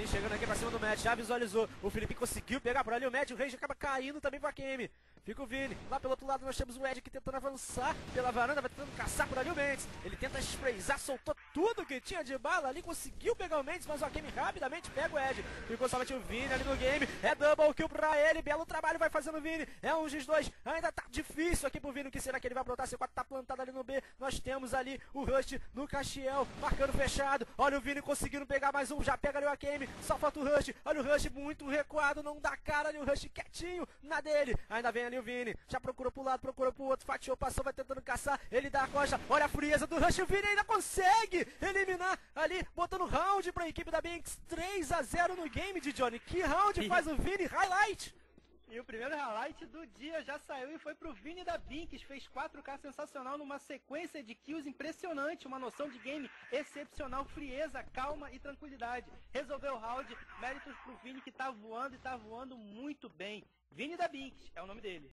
Vem chegando aqui pra cima do Matt, já visualizou. O Felipe conseguiu pegar por ali o Matt, o Rage acaba caindo também pra QM. Fica o Vini. Lá pelo outro lado nós temos o Ed aqui tentando avançar pela varanda, vai tentando caçar por ali o Mendes. Ele tenta sprayzar, soltou tudo que tinha de bala ali, conseguiu pegar o Mendes, mas o Akemi rapidamente pega o Ed. Ficou somente o Vini ali no game. É double kill pra ele, belo trabalho vai fazendo o Vini. É um X2, ainda tá difícil aqui pro Vini. O que será que ele vai brotar? C4 tá plantado ali no B. Nós temos ali o Rush no Castiel, marcando fechado. Olha o Vini conseguindo pegar mais um, já pega ali o Akemi. Só falta o Rush. Olha o Rush muito recuado, não dá cara ali o Rush quietinho na dele. Ainda vem ali o Vini, já procura pro lado, procura pro outro, fatiou, passou, vai tentando caçar, ele dá a costa, olha a frieza do Rush, o Vini ainda consegue eliminar ali, botando round pra equipe da Binks, 3 a 0 no game de Johnny, que round faz o Vini, highlight! E o primeiro highlight do dia já saiu e foi pro Vini da Binks. Fez 4K sensacional numa sequência de kills impressionante. Uma noção de game excepcional, frieza, calma e tranquilidade. Resolveu o round. Méritos pro Vini que tá voando e tá voando muito bem. Vini da Binks é o nome dele.